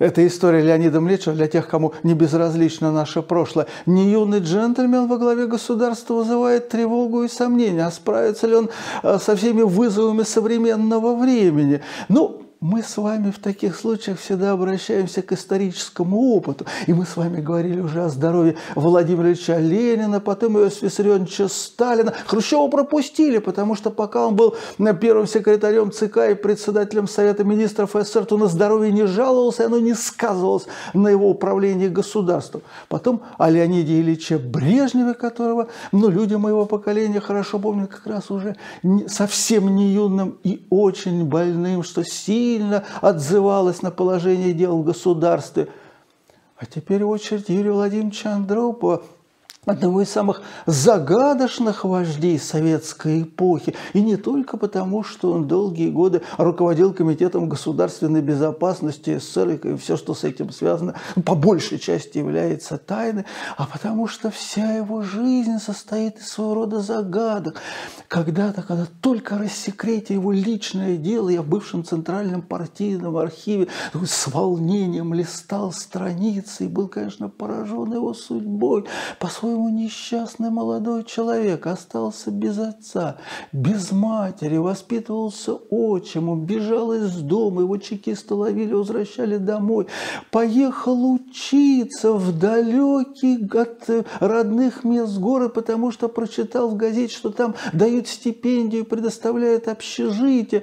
Это история Леонида Млечева для тех, кому не безразлично наше прошлое. Не юный джентльмен во главе государства вызывает тревогу и сомнения, а справится ли он э, со всеми вызовами современного времени. Ну, мы с вами в таких случаях всегда обращаемся к историческому опыту. И мы с вами говорили уже о здоровье Владимира Ильича Ленина, потом Иосифа Виссарионовича Сталина. Хрущева пропустили, потому что пока он был первым секретарем ЦК и председателем Совета министров СССР, то на здоровье не жаловался, и оно не сказывалось на его управлении государством. Потом о Леониде Ильиче Брежневе, которого ну, люди моего поколения хорошо помнят, как раз уже совсем не юным и очень больным, что сильно сильно отзывалась на положение дел в государстве. А теперь очередь Юрия Владимировича Андропова – одного из самых загадочных вождей советской эпохи. И не только потому, что он долгие годы руководил Комитетом государственной безопасности СССР, и все, что с этим связано, по большей части является тайной, а потому что вся его жизнь состоит из своего рода загадок. Когда-то, когда только рассекретил его личное дело, я в бывшем Центральном партийном архиве с волнением листал страницы и был, конечно, поражен его судьбой. По-своему по-моему, несчастный молодой человек остался без отца, без матери, воспитывался отчимом, бежал из дома, его чекисты ловили, возвращали домой, поехал учиться в далекий от родных мест город, потому что прочитал в газете, что там дают стипендию, предоставляют общежитие,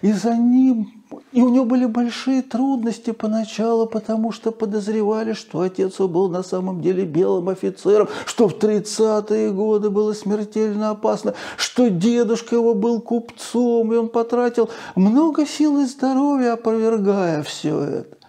и за ним и у него были большие трудности поначалу, потому что подозревали, что отец его был на самом деле белым офицером, что в 30-е годы было смертельно опасно, что дедушка его был купцом, и он потратил много сил и здоровья, опровергая все это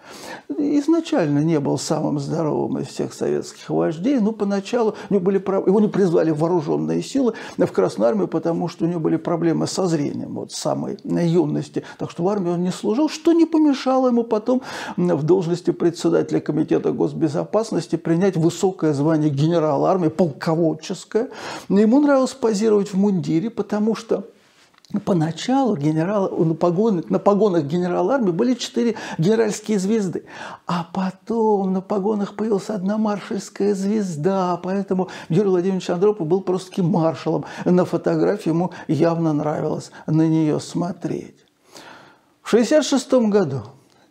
изначально не был самым здоровым из всех советских вождей, но поначалу у него, были, его не призвали в вооруженные силы в Красную армию, потому что у него были проблемы со зрением вот, с самой юности. Так что в армии он не служил, что не помешало ему потом в должности председателя Комитета госбезопасности принять высокое звание генерала армии, полководческое. Ему нравилось позировать в мундире, потому что Поначалу генерал, на, погонах, на погонах генерала армии были четыре генеральские звезды, а потом на погонах появилась одна маршальская звезда, поэтому Юрий Владимирович Андропов был просто маршалом. На фотографии ему явно нравилось на нее смотреть. В 1966 году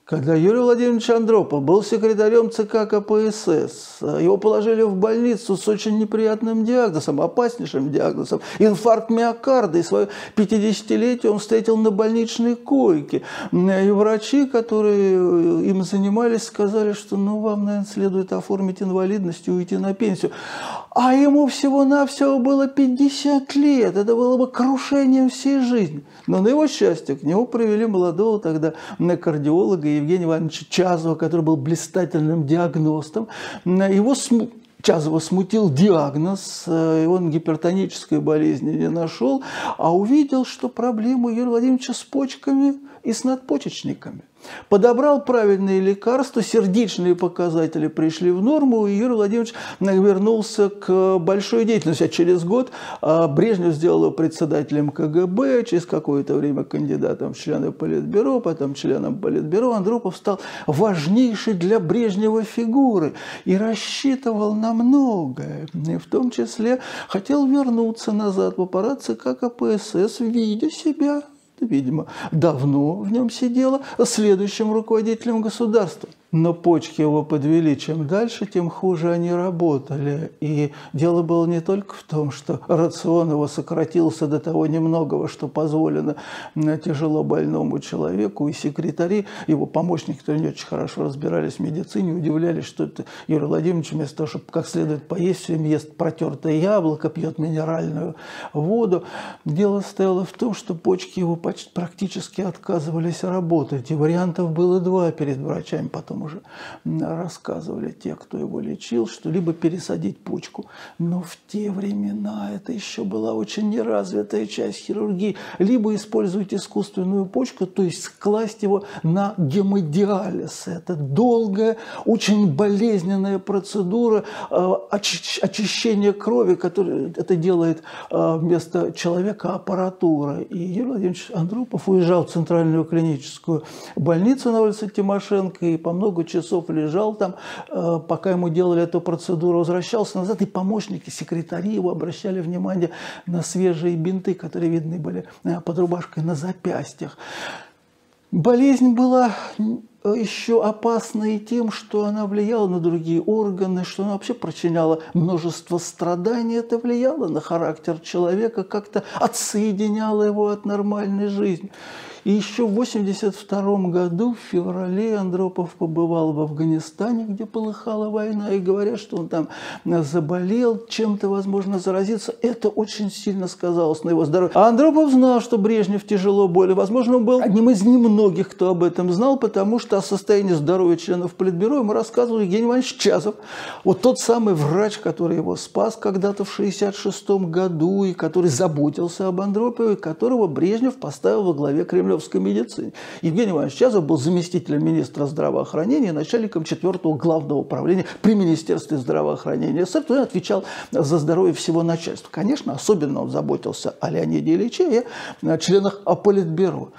когда Юрий Владимирович Андропов был секретарем ЦК КПСС, его положили в больницу с очень неприятным диагнозом, опаснейшим диагнозом, инфаркт миокарда, и свое 50-летие он встретил на больничной койке. И врачи, которые им занимались, сказали, что ну, вам, наверное, следует оформить инвалидность и уйти на пенсию. А ему всего-навсего было 50 лет, это было бы крушением всей жизни. Но на его счастье к нему привели молодого тогда кардиолога Евгения Ивановича Чазова, который был блистательным диагностом. Его см... Чазова смутил диагноз, и он гипертонической болезни не нашел, а увидел, что проблема Юрия Владимировича с почками и с надпочечниками. Подобрал правильные лекарства, сердечные показатели пришли в норму, и Юрий Владимирович вернулся к большой деятельности. А через год а, Брежнев сделал его председателем КГБ, через какое-то время кандидатом в члены Политбюро, потом членом Политбюро. Андропов стал важнейшей для Брежнева фигуры и рассчитывал на многое. И в том числе хотел вернуться назад в аппарат ЦК КПСС, видя себя видимо, давно в нем сидела, следующим руководителем государства. Но почки его подвели. Чем дальше, тем хуже они работали. И дело было не только в том, что рацион его сократился до того немногого, что позволено тяжело больному человеку. И секретари, его помощники, которые не очень хорошо разбирались в медицине, удивлялись, что это Юрий Владимирович вместо того, чтобы как следует поесть, все ест протертое яблоко, пьет минеральную воду. Дело стояло в том, что почки его почти практически отказывались работать. И вариантов было два перед врачами. Потом уже рассказывали те, кто его лечил, что либо пересадить почку, но в те времена это еще была очень неразвитая часть хирургии, либо использовать искусственную почку, то есть класть его на гемодиализ. Это долгая, очень болезненная процедура э, очищения крови, которая это делает э, вместо человека аппаратура. И Юрий Владимирович Андропов уезжал в Центральную клиническую больницу на улице Тимошенко и по много много часов лежал там, э, пока ему делали эту процедуру, возвращался назад, и помощники, секретари его обращали внимание на свежие бинты, которые видны были э, под рубашкой на запястьях. Болезнь была еще опасна и тем, что она влияла на другие органы, что она вообще причиняла множество страданий. Это влияло на характер человека, как-то отсоединяло его от нормальной жизни. И еще в 1982 году, в феврале, Андропов побывал в Афганистане, где полыхала война, и говорят, что он там заболел, чем-то, возможно, заразиться. Это очень сильно сказалось на его здоровье. А Андропов знал, что Брежнев тяжело болен. Возможно, он был одним из немногих, кто об этом знал, потому что о состоянии здоровья членов Политбюро ему рассказывал Евгений Иванович Чазов. Вот тот самый врач, который его спас когда-то в 1966 году, и который заботился об Андропове, которого Брежнев поставил во главе Кремля кремлевской медицине. Евгений Иванович Чазов был заместителем министра здравоохранения, начальником 4 главного управления при Министерстве здравоохранения СССР. Он отвечал за здоровье всего начальства. Конечно, особенно он заботился о Леониде Ильиче и о членах Политбюро.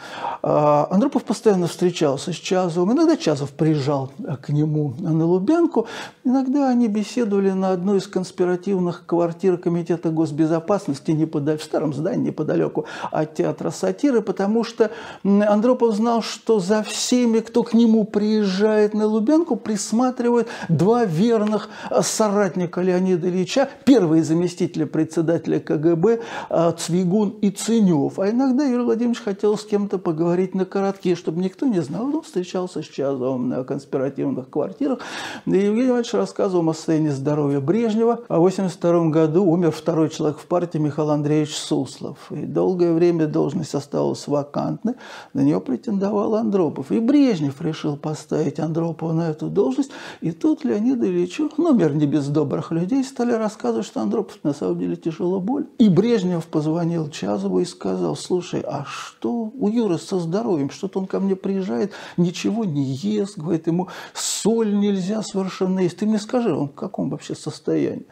А, Андропов постоянно встречался с Чазовым. Иногда Чазов приезжал к нему на Лубянку. Иногда они беседовали на одной из конспиративных квартир Комитета госбезопасности неподаль... в старом здании неподалеку от театра сатиры, потому что Андропов знал, что за всеми, кто к нему приезжает на Лубянку, присматривают два верных соратника Леонида Ильича, первые заместители председателя КГБ а, Цвигун и Ценев. А иногда Юрий Владимирович хотел с кем-то поговорить на коротке, чтобы никто не знал. Он встречался с Чазовым на конспиративных квартирах. И Евгений Иванович рассказывал о состоянии здоровья Брежнева. А в 1982 году умер второй человек в партии Михаил Андреевич Суслов. И долгое время должность оставалась вакантной. На нее претендовал Андропов. И Брежнев решил поставить Андропова на эту должность. И тут Леонид Ильичу, ну, мир не без добрых людей, стали рассказывать, что Андропов на самом деле тяжело боль. И Брежнев позвонил Чазову и сказал, слушай, а что у Юры со здоровьем? Что-то он ко мне приезжает, ничего не ест, говорит, ему соль нельзя совершенно есть. Ты мне скажи, он в каком вообще состоянии?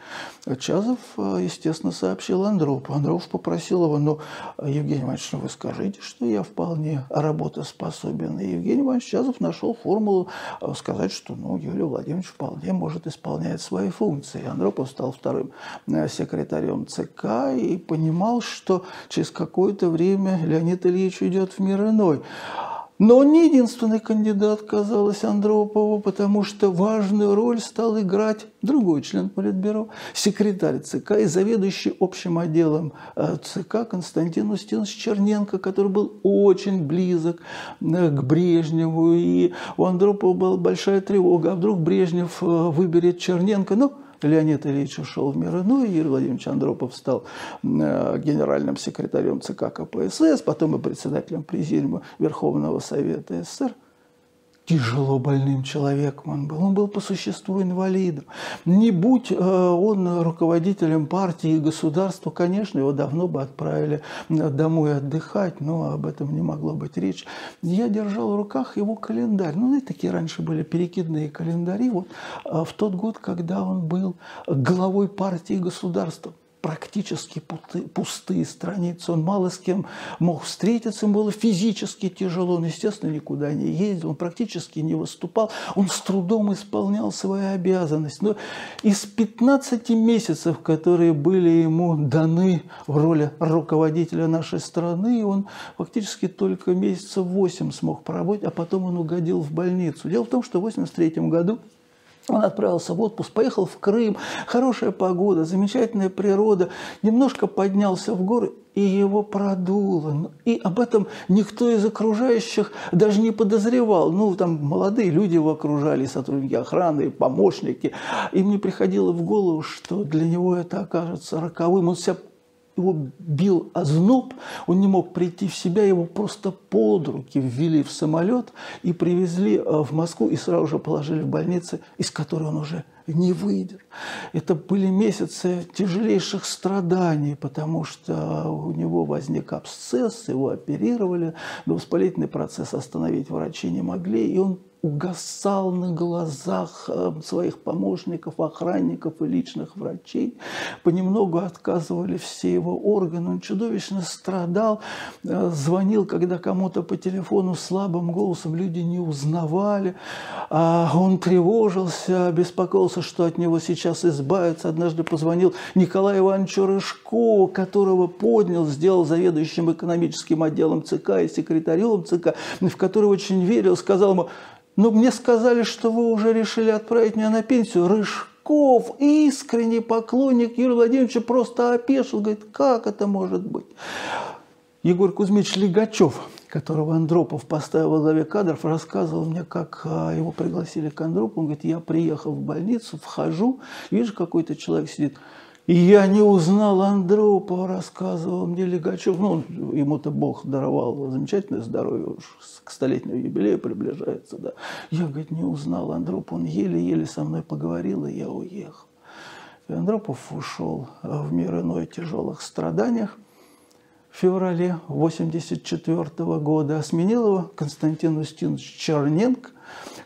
Чазов, естественно, сообщил Андропову. Андропов попросил его, ну, Евгений Иванович, ну вы скажите, что я вполне вполне работоспособен. И Евгений Иванович Чазов нашел формулу э, сказать, что ну, Юрий Владимирович вполне может исполнять свои функции. Андропов стал вторым э, секретарем ЦК и понимал, что через какое-то время Леонид Ильич уйдет в мир иной. Но он не единственный кандидат, казалось, Андропову, потому что важную роль стал играть другой член Политбюро, секретарь ЦК и заведующий общим отделом э, ЦК Константин Устинович Черненко, который был очень близок э, к Брежневу. И у Андропова была большая тревога, а вдруг Брежнев э, выберет Черненко. Ну, Леонид Ильич ушел в мир иной, Юрий Владимирович Андропов стал э, генеральным секретарем ЦК КПСС, потом и председателем Президиума Верховного Совета СССР тяжело больным человеком он был. Он был по существу инвалидом. Не будь э, он руководителем партии и государства, конечно, его давно бы отправили домой отдыхать, но об этом не могло быть речи. Я держал в руках его календарь. Ну, знаете, такие раньше были перекидные календари. Вот э, в тот год, когда он был главой партии и государства практически пустые, страницы. Он мало с кем мог встретиться, ему было физически тяжело. Он, естественно, никуда не ездил, он практически не выступал. Он с трудом исполнял свои обязанности. Но из 15 месяцев, которые были ему даны в роли руководителя нашей страны, он фактически только месяца 8 смог поработать, а потом он угодил в больницу. Дело в том, что в 1983 году он отправился в отпуск, поехал в Крым, хорошая погода, замечательная природа, немножко поднялся в горы, и его продуло. И об этом никто из окружающих даже не подозревал. Ну, там молодые люди его окружали, сотрудники охраны, помощники. Им не приходило в голову, что для него это окажется роковым. Он себя его бил озноб, он не мог прийти в себя, его просто под руки ввели в самолет и привезли э, в Москву и сразу же положили в больницу, из которой он уже не выйдет. Это были месяцы тяжелейших страданий, потому что у него возник абсцесс, его оперировали, но воспалительный процесс остановить врачи не могли, и он угасал на глазах э, своих помощников, охранников и личных врачей. Понемногу отказывали все его органы. Он чудовищно страдал, э, звонил, когда кому-то по телефону слабым голосом люди не узнавали. А он тревожился, беспокоился, что от него сейчас избавиться. Однажды позвонил Николаю Ивановичу Рыжкову, которого поднял, сделал заведующим экономическим отделом ЦК и секретарем ЦК, в который очень верил, сказал ему, но мне сказали, что вы уже решили отправить меня на пенсию. Рыжков, искренний поклонник Юрия Владимировича, просто опешил. Говорит, как это может быть? Егор Кузьмич Лигачев, которого Андропов поставил во главе кадров, рассказывал мне, как а, его пригласили к Андропову. Он говорит, я приехал в больницу, вхожу, вижу, какой-то человек сидит. И я не узнал Андропова, рассказывал мне Легачев. Ну, ему-то Бог даровал замечательное здоровье, уж к столетнему юбилею приближается, да. Я, говорит, не узнал Андропова, он еле-еле со мной поговорил, и я уехал. И Андропов ушел в мир иной тяжелых страданиях в феврале 1984 года, сменил его Константин Устинович Черненко,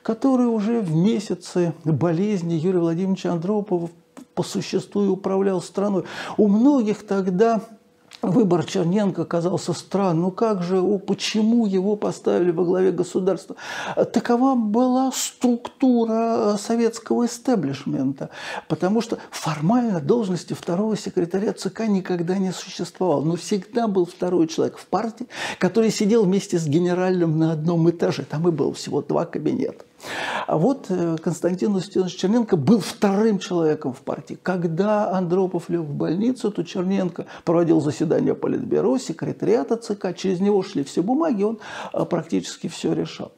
который уже в месяцы болезни Юрия Владимировича Андропова по существу и управлял страной. У многих тогда выбор Черненко казался странным. Ну как же, почему его поставили во главе государства? Такова была структура советского истеблишмента, потому что формально должности второго секретаря ЦК никогда не существовало, но всегда был второй человек в партии, который сидел вместе с генеральным на одном этаже. Там и было всего два кабинета. А вот э, Константин Устинович Черненко был вторым человеком в партии. Когда Андропов лег в больницу, то Черненко проводил заседание Политбюро, секретариата ЦК, через него шли все бумаги, он а, практически все решал.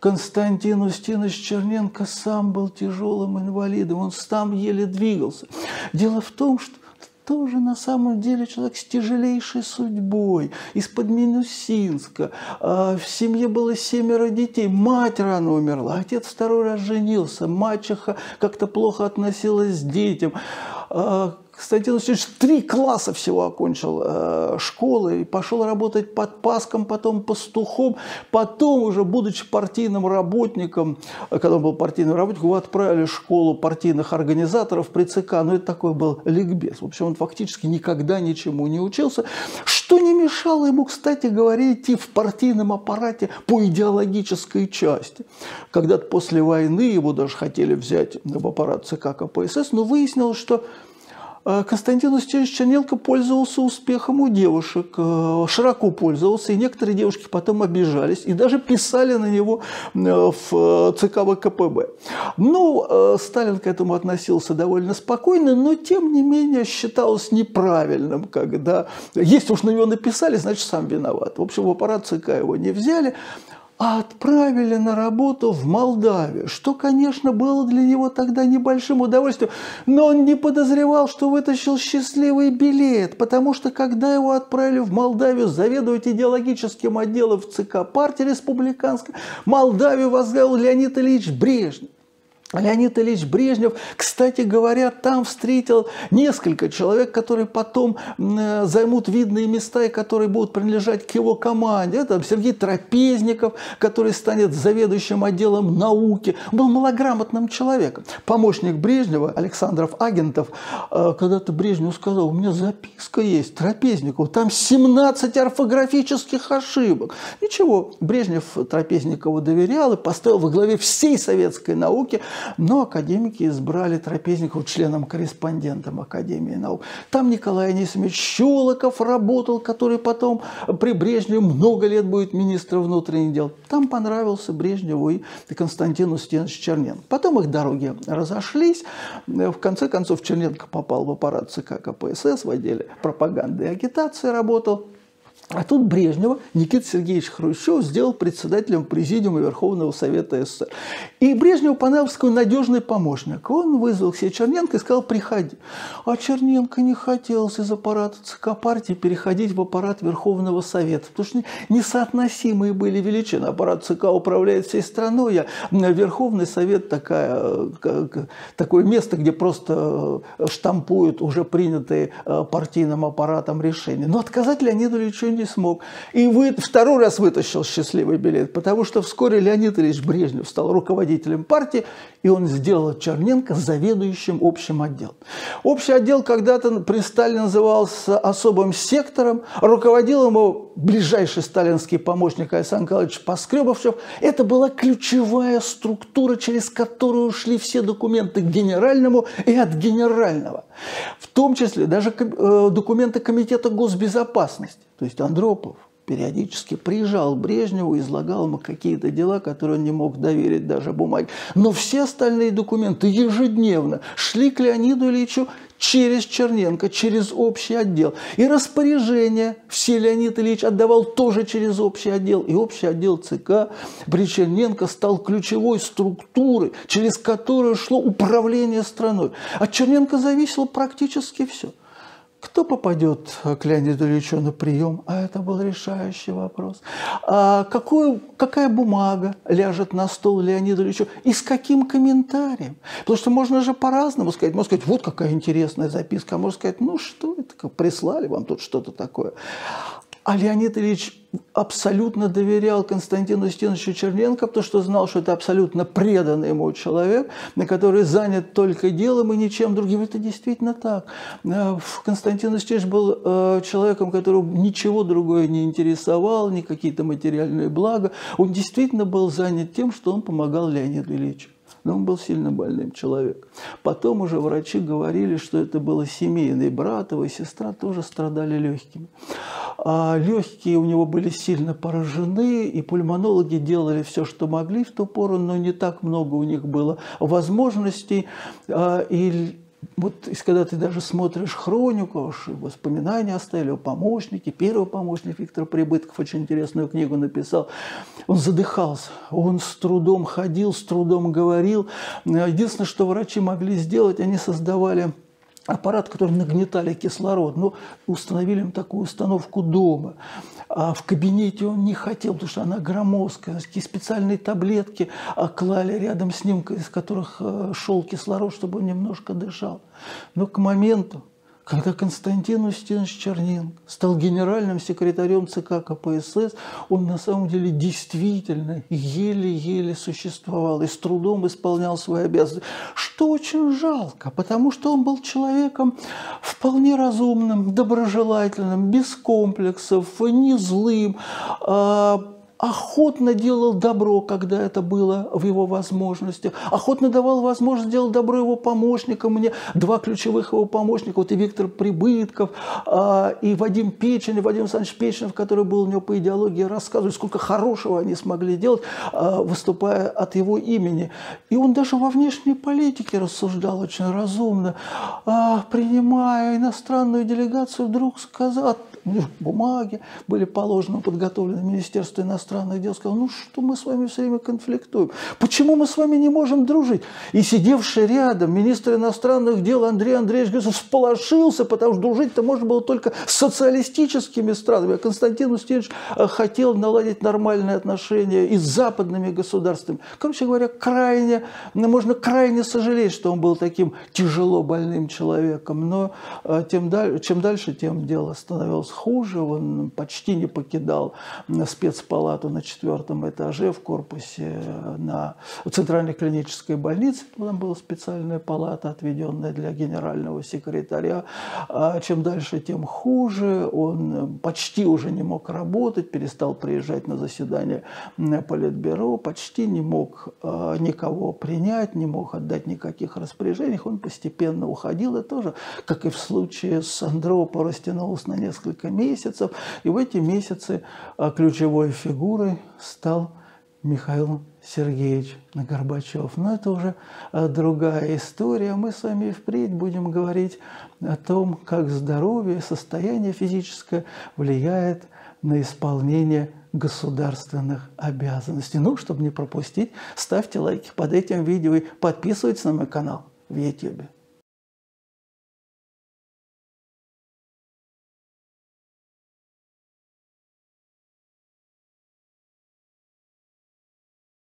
Константин Устинович Черненко сам был тяжелым инвалидом, он сам еле двигался. Дело в том, что тоже на самом деле человек с тяжелейшей судьбой, из-под Минусинска. А, в семье было семеро детей, мать рано умерла, отец второй раз женился, мачеха как-то плохо относилась к детям. Константин Васильевич три класса всего окончил э, школы и пошел работать под паском, потом пастухом, потом уже, будучи партийным работником, э, когда он был партийным работником, его отправили в школу партийных организаторов при ЦК, но это такой был ликбез. В общем, он фактически никогда ничему не учился, что не мешало ему, кстати говоря, идти в партийном аппарате по идеологической части. Когда-то после войны его даже хотели взять в аппарат ЦК КПСС, но выяснилось, что Константин Устинович Чернелко пользовался успехом у девушек, э, широко пользовался, и некоторые девушки потом обижались и даже писали на него э, в ЦК ВКПБ. Ну, Сталин к этому относился довольно спокойно, но тем не менее считалось неправильным, когда если уж на него написали, значит сам виноват. В общем, в аппарат ЦК его не взяли, а отправили на работу в Молдавию, что, конечно, было для него тогда небольшим удовольствием, но он не подозревал, что вытащил счастливый билет, потому что, когда его отправили в Молдавию заведовать идеологическим отделом в ЦК партии республиканской, Молдавию возглавил Леонид Ильич Брежнев. Леонид Ильич Брежнев, кстати говоря, там встретил несколько человек, которые потом э, займут видные места и которые будут принадлежать к его команде. Это Сергей Трапезников, который станет заведующим отделом науки. Был малограмотным человеком. Помощник Брежнева, Александров Агентов, э, когда-то Брежневу сказал, у меня записка есть Трапезникову, там 17 орфографических ошибок. Ничего, Брежнев Трапезникову доверял и поставил во главе всей советской науки – но академики избрали Трапезникова членом-корреспондентом Академии наук. Там Николай Анисимович Щелоков работал, который потом при Брежневе много лет будет министром внутренних дел. Там понравился Брежневу и Константину Стеновичу Черненко. Потом их дороги разошлись. В конце концов Черненко попал в аппарат ЦК КПСС в отделе пропаганды и агитации работал. А тут Брежнева Никита Сергеевич Хрущев сделал председателем Президиума Верховного Совета СССР. И Брежневу понравился надежный помощник. Он вызвал к себе Черненко и сказал, приходи. А Черненко не хотел из аппарата ЦК партии переходить в аппарат Верховного Совета, потому что несоотносимые были величины. Аппарат ЦК управляет всей страной, а Верховный Совет такая, такое место, где просто штампуют уже принятые партийным аппаратом решения. Но отказать Леониду Ильичу не смог. И вы, второй раз вытащил счастливый билет, потому что вскоре Леонид Ильич Брежнев стал руководителем партии, и он сделал Черненко заведующим общим отделом. Общий отдел когда-то при Сталине назывался особым сектором, руководил ему ближайший сталинский помощник Александр Николаевич Поскребовчев. Это была ключевая структура, через которую шли все документы к генеральному и от генерального. В том числе даже э, документы Комитета госбезопасности. То есть Андропов, периодически приезжал к Брежневу, излагал ему какие-то дела, которые он не мог доверить даже бумаге. Но все остальные документы ежедневно шли к Леониду Ильичу через Черненко, через общий отдел. И распоряжение все Леонид Ильич отдавал тоже через общий отдел. И общий отдел ЦК при Черненко стал ключевой структурой, через которую шло управление страной. От Черненко зависело практически все – кто попадет к Леониду Ильичу на прием? А это был решающий вопрос. А какую, какая бумага ляжет на стол Леониду Ильичу? И с каким комментарием? Потому что можно же по-разному сказать. Можно сказать, вот какая интересная записка. А можно сказать, ну что это, прислали вам тут что-то такое. А Леонид Ильич абсолютно доверял Константину Устиновичу Черненко, потому что знал, что это абсолютно преданный ему человек, на который занят только делом и ничем другим. Это действительно так. Э, Константин Устинович был э, человеком, которого ничего другое не интересовало, ни какие-то материальные блага. Он действительно был занят тем, что он помогал Леониду Ильичу но он был сильно больным человеком. Потом уже врачи говорили, что это было семейный брат, его сестра тоже страдали легкими. А легкие у него были сильно поражены, и пульмонологи делали все, что могли в ту пору, но не так много у них было возможностей. А, и вот когда ты даже смотришь хронику, воспоминания оставили о помощнике, первый помощник Виктор Прибытков очень интересную книгу написал, он задыхался, он с трудом ходил, с трудом говорил. Единственное, что врачи могли сделать, они создавали аппарат, который нагнетали кислород, но установили им такую установку дома. А в кабинете он не хотел, потому что она громоздкая. Такие специальные таблетки клали рядом с ним, из которых э, шел кислород, чтобы он немножко дышал. Но к моменту, когда Константин Устинович Черненко стал генеральным секретарем ЦК КПСС, он на самом деле действительно еле-еле существовал и с трудом исполнял свои обязанности, что очень жалко, потому что он был человеком вполне разумным, доброжелательным, без комплексов, не злым, а, охотно делал добро, когда это было в его возможностях, охотно давал возможность делать добро его помощникам. Мне два ключевых его помощника, вот и Виктор Прибытков, а, и Вадим Печин, и Вадим Александрович Печенов, который был у него по идеологии, рассказывали, сколько хорошего они смогли делать, а, выступая от его имени. И он даже во внешней политике рассуждал очень разумно, а, принимая иностранную делегацию, вдруг сказал, бумаги были положены, подготовлены Министерство иностранных дел, сказал, ну что мы с вами все время конфликтуем? Почему мы с вами не можем дружить? И сидевший рядом министр иностранных дел Андрей Андреевич говорит, всполошился, потому что дружить-то можно было только с социалистическими странами. А Константин Устинович э, хотел наладить нормальные отношения и с западными государствами. Короче говоря, крайне, ну, можно крайне сожалеть, что он был таким тяжело больным человеком. Но э, тем, чем дальше, тем дело становилось хуже, он почти не покидал спецпалату на четвертом этаже в корпусе на Центральной клинической больнице. Там была специальная палата, отведенная для генерального секретаря. А чем дальше, тем хуже. Он почти уже не мог работать, перестал приезжать на заседание Политбюро, почти не мог а, никого принять, не мог отдать никаких распоряжений. Он постепенно уходил. Это тоже, как и в случае с Андропо, растянулось на несколько несколько месяцев. И в эти месяцы а, ключевой фигурой стал Михаил Сергеевич Горбачев. Но это уже а, другая история. Мы с вами впредь будем говорить о том, как здоровье, состояние физическое влияет на исполнение государственных обязанностей. Ну, чтобы не пропустить, ставьте лайки под этим видео и подписывайтесь на мой канал в YouTube.